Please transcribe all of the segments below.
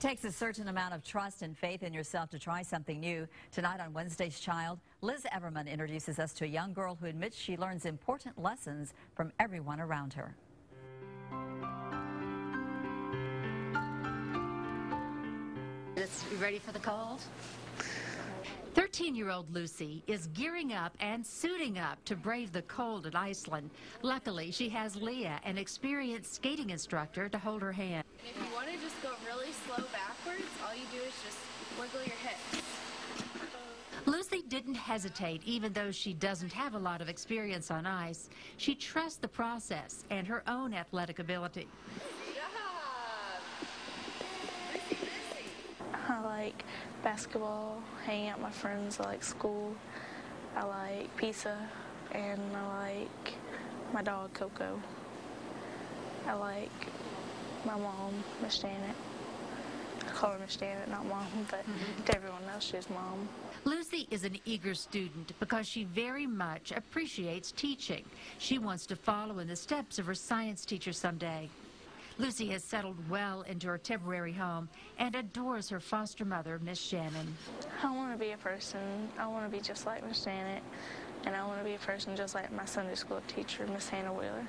takes a certain amount of trust and faith in yourself to try something new. Tonight on Wednesday's Child, Liz Everman introduces us to a young girl who admits she learns important lessons from everyone around her. You ready for the cold? 13 year old Lucy is gearing up and suiting up to brave the cold at Iceland. Luckily, she has Leah, an experienced skating instructor, to hold her hand. And if you want to just go really slow backwards, all you do is just wiggle your hips. Lucy didn't hesitate, even though she doesn't have a lot of experience on ice. She trusts the process and her own athletic ability. I like basketball, hanging out with my friends. I like school. I like pizza, and I like my dog Coco. I like my mom, Miss Janet. I call her Miss Janet, not mom, but mm-hmm. to everyone else, she's mom. Lucy is an eager student because she very much appreciates teaching. She wants to follow in the steps of her science teacher someday. Lucy has settled well into her temporary home and adores her foster mother, Miss Shannon. I want to be a person. I want to be just like Miss Janet, and I want to be a person just like my Sunday school teacher, Miss Hannah Wheeler.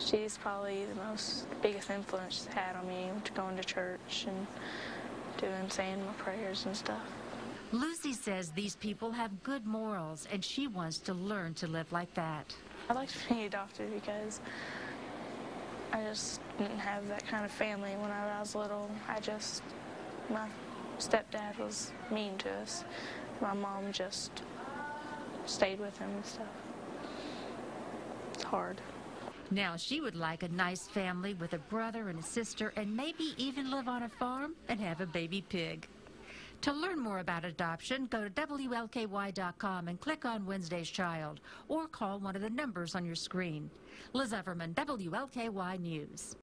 She's probably the most biggest influence she's had on me going to church and doing saying my prayers and stuff. Lucy says these people have good morals and she wants to learn to live like that. I'd like to be a doctor because I just didn't have that kind of family when I was little. I just, my stepdad was mean to us. My mom just stayed with him and stuff. It's hard. Now she would like a nice family with a brother and a sister and maybe even live on a farm and have a baby pig. To learn more about adoption, go to WLKY.com and click on Wednesday's Child or call one of the numbers on your screen. Liz Everman, WLKY News.